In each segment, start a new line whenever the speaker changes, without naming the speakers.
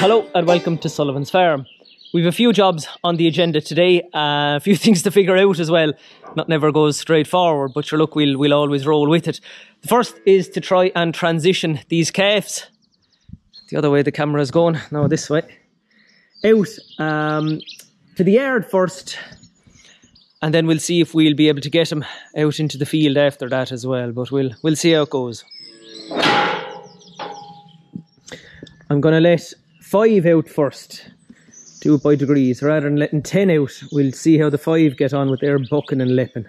Hello and welcome to Sullivan's Farm. We've a few jobs on the agenda today, uh, a few things to figure out as well. Not never goes straight forward, but sure, look, we'll, we'll always roll with it. The first is to try and transition these calves. The other way the camera is going, no, this way. Out um, to the yard first, and then we'll see if we'll be able to get them out into the field after that as well, but we'll, we'll see how it goes. I'm going to let five out first. Do it by degrees. Rather than letting ten out, we'll see how the five get on with their bucking and lepping.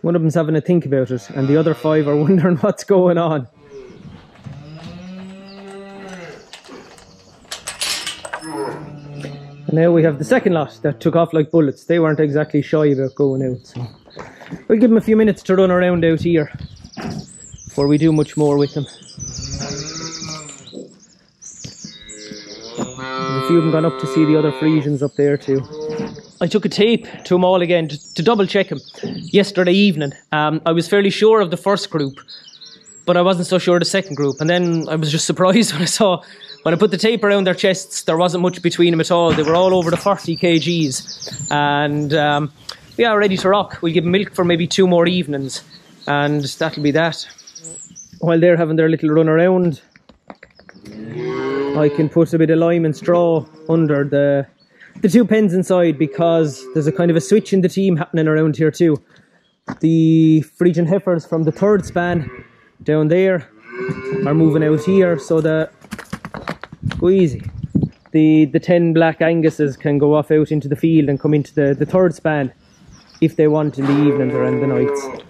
One of them's having a think about it, and the other five are wondering what's going on. Now we have the second lot that took off like bullets. They weren't exactly shy about going out. So we'll give them a few minutes to run around out here before we do much more with them. A few of them gone up to see the other Friesians up there too. I took a tape to them all again to, to double check them yesterday evening. Um, I was fairly sure of the first group, but I wasn't so sure of the second group. And then I was just surprised when I saw when I put the tape around their chests, there wasn't much between them at all. They were all over the 40 kgs. And um, yeah, ready to rock. We'll give them milk for maybe two more evenings. And that'll be that. While they're having their little run around, I can put a bit of lime and straw under the the two pens inside because there's a kind of a switch in the team happening around here too. The Friesian heifers from the third span down there are moving out here so the easy. The the ten black Anguses can go off out into the field and come into the, the third span if they want in the evenings or in the nights.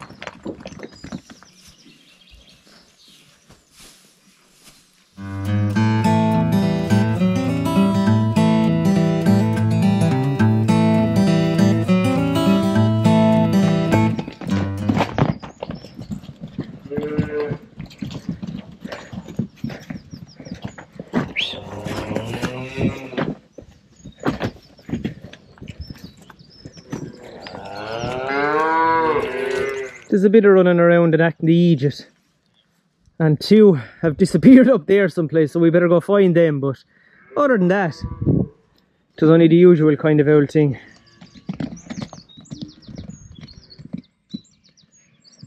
There's a bit of running around and acting the Aegis. And two have disappeared up there someplace, so we better go find them. But other than that, it was only the usual kind of old thing.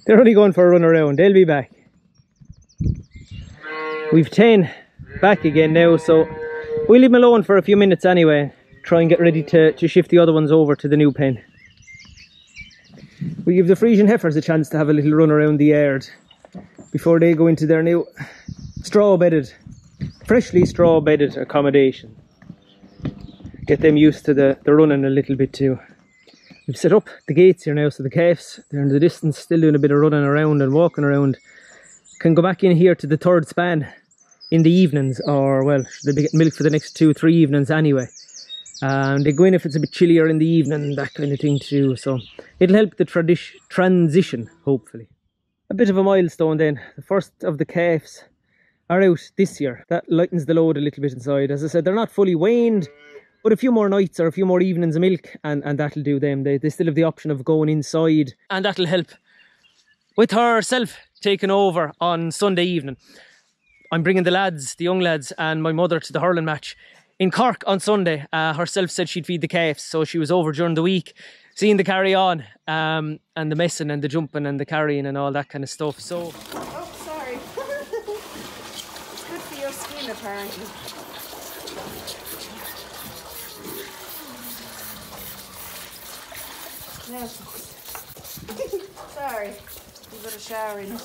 They're only going for a run around, they'll be back. We've 10 back again now, so we'll leave them alone for a few minutes anyway. Try and get ready to, to shift the other ones over to the new pen. We give the Friesian heifers a chance to have a little run around the yard before they go into their new straw bedded, freshly straw bedded accommodation. Get them used to the, the running a little bit too. We've set up the gates here now so the calves, they're in the distance, still doing a bit of running around and walking around, can go back in here to the third span in the evenings or well, they be getting milk for the next two, three evenings anyway. And they go in if it's a bit chillier in the evening, that kind of thing too. So it'll help the tradi- transition, hopefully. A bit of a milestone then. The first of the calves are out this year. That lightens the load a little bit inside. As I said, they're not fully weaned, but a few more nights or a few more evenings of milk and, and that'll do them. They, they still have the option of going inside. And that'll help with herself taking over on Sunday evening. I'm bringing the lads, the young lads, and my mother to the hurling match in Cork on Sunday. Uh, herself said she'd feed the calves, so she was over during the week, seeing the carry on, um, and the messing and the jumping and the carrying and all that kind of stuff. So
Oh, sorry. it's good for your skin, apparently. No. sorry. You got a shower in.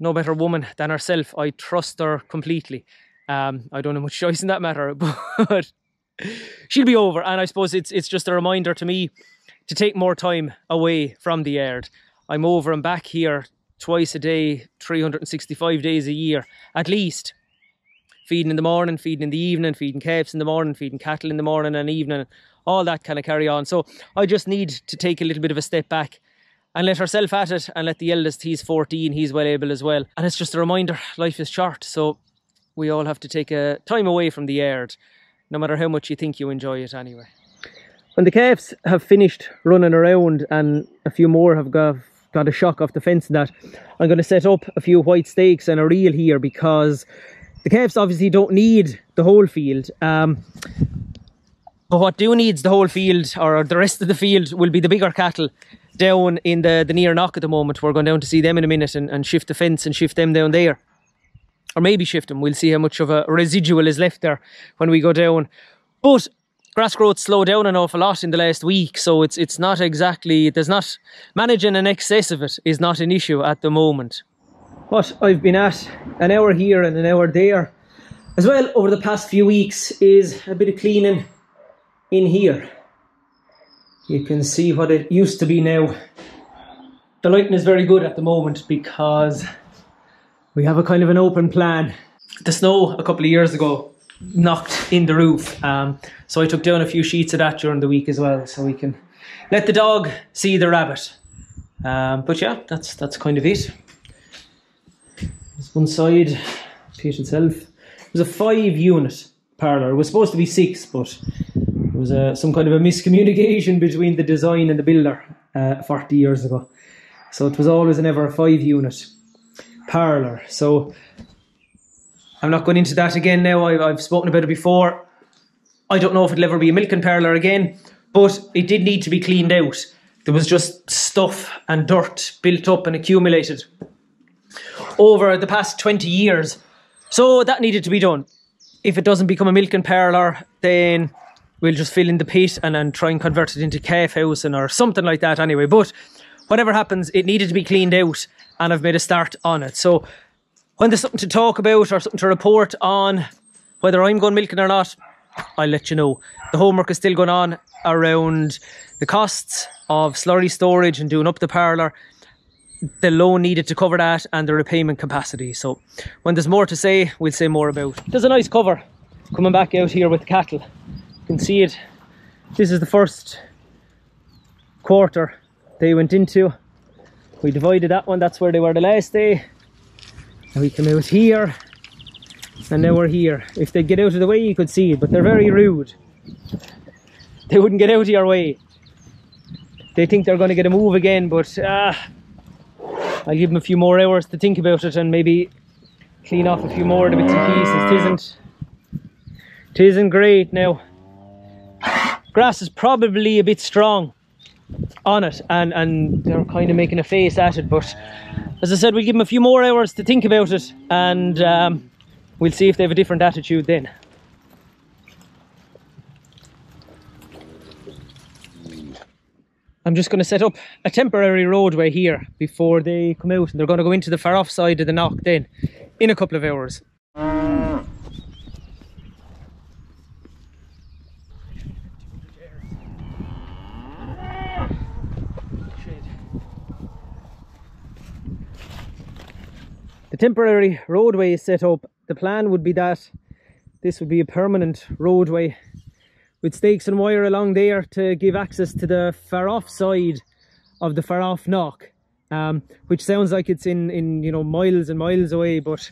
no better woman than herself. I trust her completely. Um, I don't have much choice in that matter, but she'll be over. And I suppose it's it's just a reminder to me to take more time away from the yard. I'm over and back here twice a day, 365 days a year at least. Feeding in the morning, feeding in the evening, feeding calves in the morning, feeding cattle in the morning and evening, all that kind of carry on. So I just need to take a little bit of a step back and let herself at it and let the eldest, he's 14, he's well able as well. And it's just a reminder, life is short. So we all have to take a time away from the yard, no matter how much you think you enjoy it anyway. When the calves have finished running around and a few more have got, got a shock off the fence that, I'm going to set up a few white stakes and a reel here because the calves obviously don't need the whole field. Um, but what do needs the whole field or the rest of the field will be the bigger cattle down in the, the near knock at the moment. We're going down to see them in a minute and, and shift the fence and shift them down there. Or maybe shift them. We'll see how much of a residual is left there when we go down. But grass growth slowed down an awful lot in the last week, so it's it's not exactly there's not managing an excess of it is not an issue at the moment. What I've been at an hour here and an hour there as well over the past few weeks is a bit of cleaning in here. You can see what it used to be now. The lighting is very good at the moment because we have a kind of an open plan. The snow a couple of years ago knocked in the roof, um, so I took down a few sheets of that during the week as well, so we can let the dog see the rabbit. Um, but yeah, that's that's kind of it. There's one side, pit itself. It was a five unit parlour. It was supposed to be six, but there was a, some kind of a miscommunication between the design and the builder uh, 40 years ago. So it was always an ever a five unit parlour. So I'm not going into that again now. I, I've spoken about it before. I don't know if it'll ever be a milking parlour again, but it did need to be cleaned out. There was just stuff and dirt built up and accumulated over the past 20 years. So that needed to be done. If it doesn't become a milking parlour, then we'll just fill in the pit and then try and convert it into calf housing or something like that anyway. But whatever happens, it needed to be cleaned out and I've made a start on it. So when there's something to talk about or something to report on, whether I'm going milking or not, I'll let you know. The homework is still going on around the costs of slurry storage and doing up the parlour, the loan needed to cover that, and the repayment capacity. So when there's more to say, we'll say more about. There's a nice cover coming back out here with cattle. You can see it. This is the first quarter they went into. We divided that one, that's where they were the last day. And we come out here and now we're here. If they get out of the way, you could see it, but they're very rude. They wouldn't get out of your way. They think they're going to get a move again, but uh, I'll give them a few more hours to think about it and maybe clean off a few more of the bits and pieces. It isn't, it isn't great now. Grass is probably a bit strong on it and, and they're kind of making a face at it, but as I said, we'll give them a few more hours to think about it and um, we'll see if they have a different attitude then. I'm just going to set up a temporary roadway here before they come out and they're going to go into the far off side of the knock then in a couple of hours. The temporary roadway is set up. The plan would be that this would be a permanent roadway with stakes and wire along there to give access to the far off side of the far off knock um, which sounds like it's in in you know miles and miles away but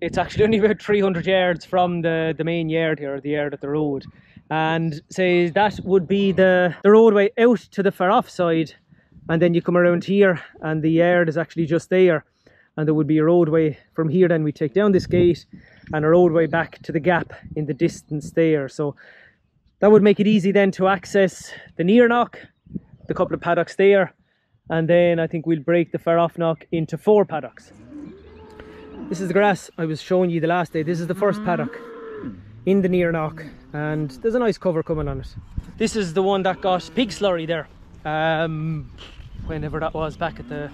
it's actually only about 300 yards from the the main yard here the yard at the road and say that would be the the roadway out to the far off side and then you come around here and the yard is actually just there and there would be a roadway from here then we take down this gate and a roadway back to the gap in the distance there. So that would make it easy then to access the near knock the couple of paddocks there and then I think we'll break the far off knock into four paddocks. This is the grass I was showing you the last day. This is the first paddock in the near knock and there's a nice cover coming on it. This is the one that got pig slurry there um, whenever that was back at the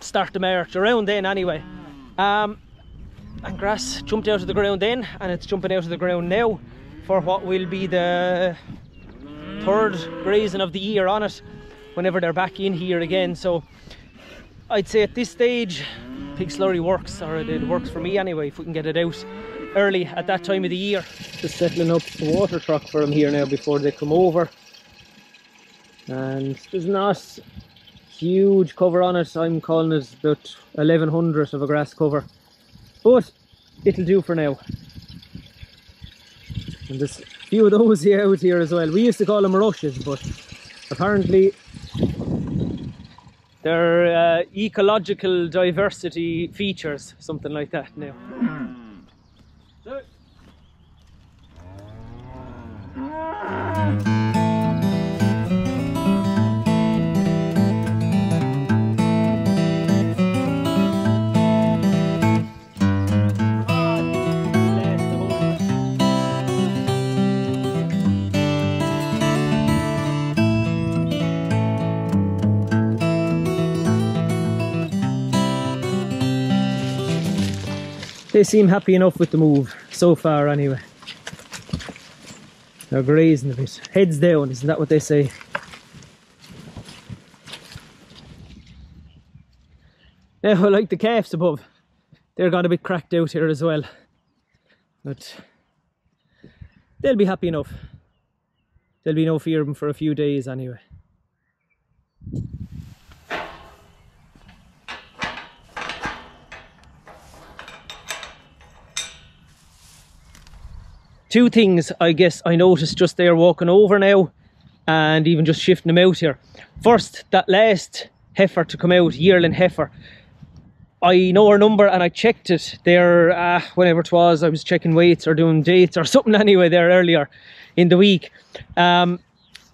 start of March around then anyway. Um, and grass jumped out of the ground then and it's jumping out of the ground now for what will be the third grazing of the year on it whenever they're back in here again. So I'd say at this stage pig slurry works or it works for me anyway if we can get it out early at that time of the year. Just settling up the water truck for them here now before they come over. And there's not huge cover on it I'm calling it about 1100 of a grass cover but it'll do for now. And there's a few of those here out here as well. We used to call them rushes, but apparently they're uh, ecological diversity features, something like that now. They seem happy enough with the move so far, anyway. They're grazing a bit. Heads down, isn't that what they say? Now, like the calves above, they're got a bit cracked out here as well. But they'll be happy enough. There'll be no fear of them for a few days anyway. Two things I guess I noticed just there walking over now and even just shifting them out here. First, that last heifer to come out, yearling heifer, I know her number and I checked it there uh, whenever it was. I was checking weights or doing dates or something anyway there earlier in the week. Um,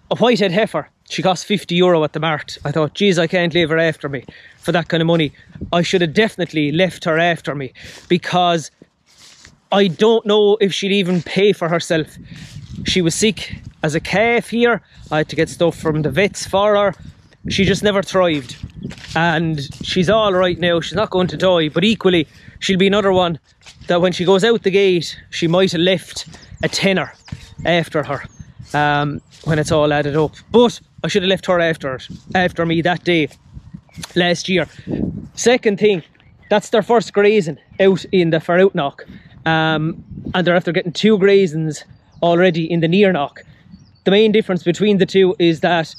a whitehead heifer, she cost 50 euro at the mart. I thought, geez, I can't leave her after me for that kind of money. I should have definitely left her after me because I don't know if she'd even pay for herself. She was sick as a calf here. I had to get stuff from the vets for her. She just never thrived. And she's all right now. She's not going to die. But equally, she'll be another one that when she goes out the gate, she might have left a tenner after her um, when it's all added up. But I should have left her after after me that day last year. Second thing, that's their first grazing out in the far out knock um, and they're after getting two grazings already in the near knock. The main difference between the two is that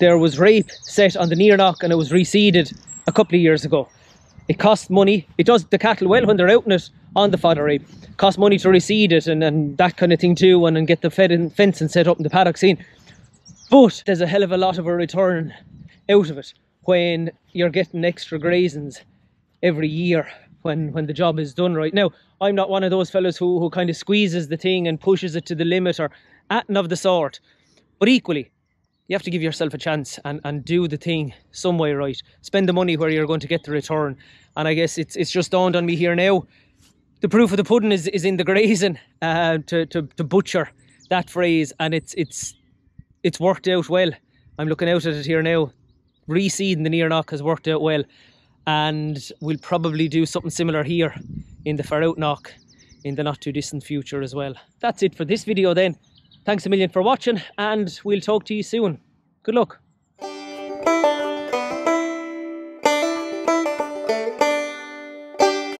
there was rape set on the near knock and it was reseeded a couple of years ago. It costs money. It does the cattle well when they're out in it on the fodder rape. It costs money to reseed it and, and that kind of thing too and, and get the fed in, fencing set up in the paddock scene. But there's a hell of a lot of a return out of it when you're getting extra grazings every year when when the job is done right. Now i'm not one of those fellows who who kind of squeezes the thing and pushes it to the limit or anything of the sort. But equally you have to give yourself a chance and and do the thing some way right. Spend the money where you're going to get the return. And i guess it's it's just dawned on me here now. The proof of the pudding is, is in the grazing uh, to, to to butcher that phrase. And it's it's it's worked out well. I'm looking out at it here now. Reseeding the near knock has worked out well and we'll probably do something similar here in the far out knock in the not too distant future as well. That's it for this video then. Thanks a million for watching and we'll talk to you soon. Good luck.